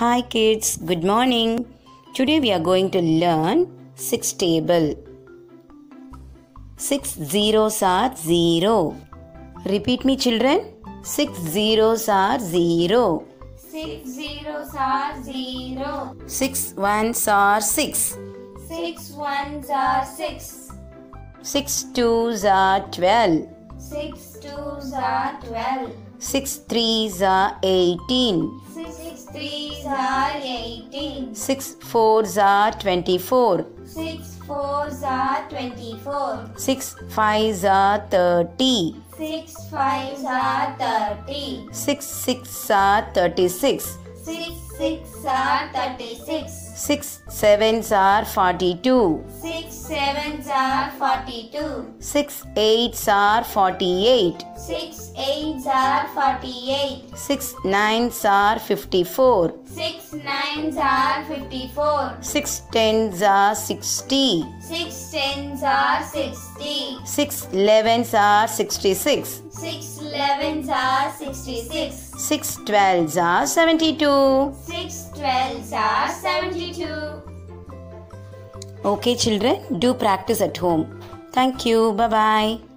Hi kids, good morning. Today we are going to learn 6 table. 6 zeros are 0. Repeat me children. 6 zeros are 0. Six zeros are zero. 6 ones are 6. Six ones are six. 6 twos are 12. Six twos are twelve. 6 threes are 18. Six threes are eighteen. 6 fours are 24. Six fours are twenty-four. 6 fives are 30. Six fives are thirty. 6 six are 36. Six six are thirty-six. 6 sevens are 42. Six sevens are forty-two. 6 eights are 48. Six eights are forty-eight. 6 nines are 54. Six nines are fifty-four. 6 tens are 60. Six tens are sixty. 6 elevens are 66. Six elevens are sixty-six. 6 twelves are 72. Six twelves are seventy-two. Okay, children, do practice at home. Thank you. Bye bye.